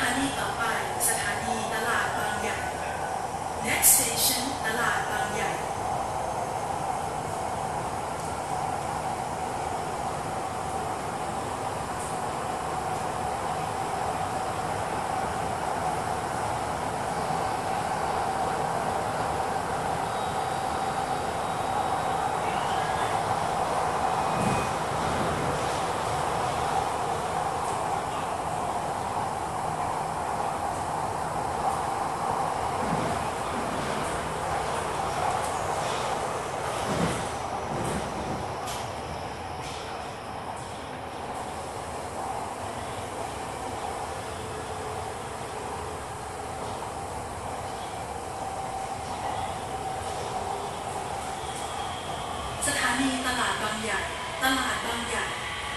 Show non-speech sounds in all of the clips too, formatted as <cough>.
ถานีต่อไปสถานีตลาดบางใหญ่ Next station สถานีตลาดบางใหญ่ ตลาดบางใหญ่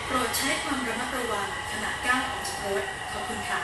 โปรดใช้ความระมัดระวังขณะก้าวออกจากรถขอบคุณค่ะ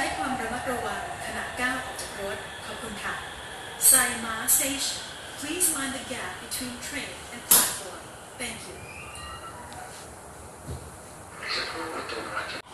ใช้ความระมัดระวังขณะก้าวออกจากรถขอบคุณค่ะ Sign Mask Station Please mind the gap between train and platform Thank you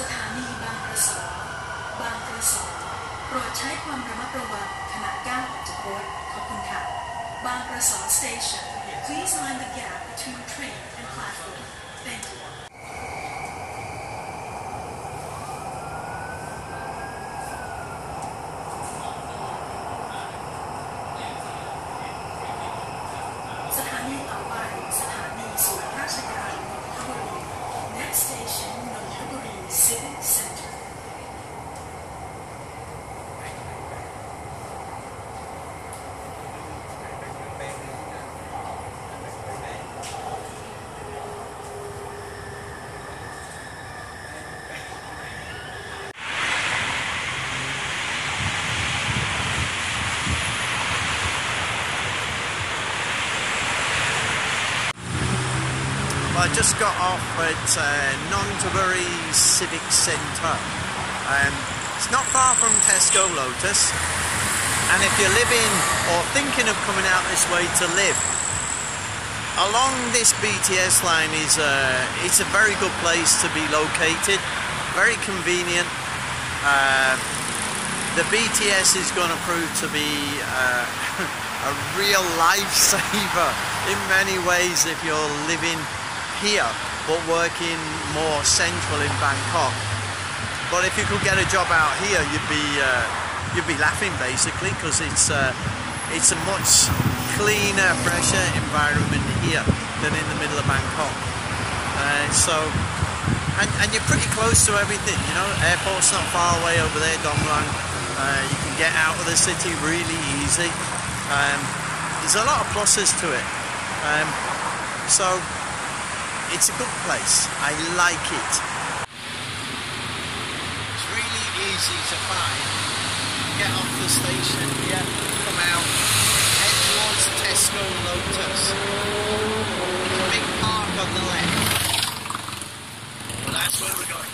สถานีบางกระสอ บางกระสอ โปรดใช้ความระมัดระวังขณะก้าวออกจากรถ ขอบคุณค่ะ บางกระสอ station please mind the gap between train and platform thank you สถานีต่อไป สถานีสุวรร six, seven. I just got off at uh, Nonthaburi Civic Centre. Um, it's not far from Tesco Lotus. And if you're living or thinking of coming out this way to live, along this BTS line is a, uh, it's a very good place to be located, very convenient. Uh, the BTS is going to prove to be uh, <laughs> a real <laughs> lifesaver in many ways if you're living here but working more central in Bangkok. But if you could get a job out here, you'd be uh, you'd be laughing basically because it's uh, it's a much cleaner, fresher environment here than in the middle of Bangkok. Uh, so. And, and you're pretty close to everything, you know. Airport's not far away over there, Don Mueang. Uh, you can get out of the city really easy. Um, there's a lot of pluses to it. Um, so it's a good place. I like it. It's really easy to find. Get off the station Yeah, come out, head towards Tesco Lotus. There's a big park on the left. Well, that's where we're going.